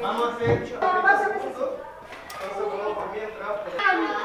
Vamos a hacer. Vamos a hacer. Vamos a hacer.